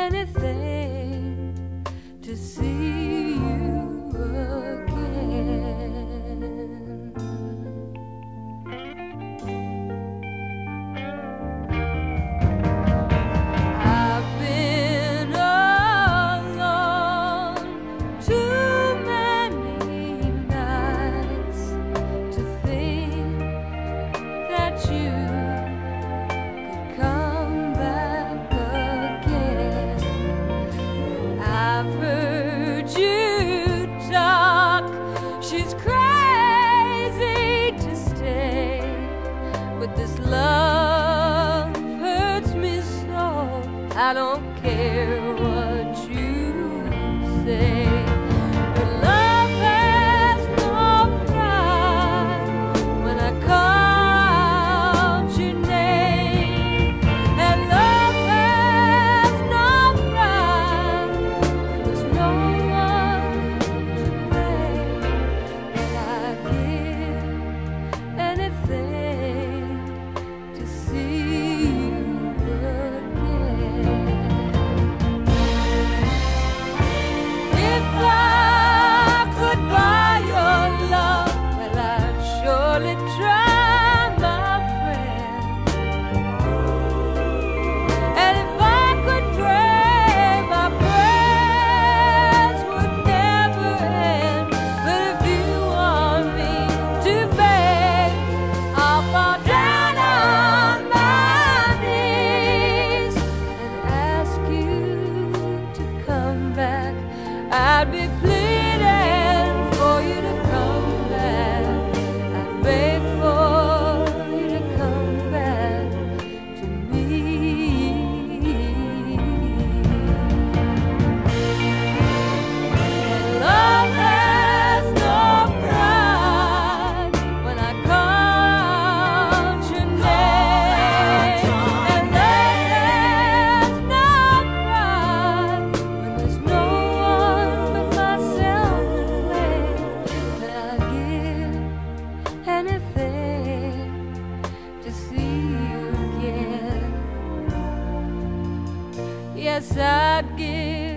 anything I don't care I'd be. yes, I'd give.